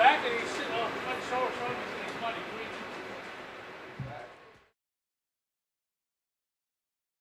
back and he's sitting on the front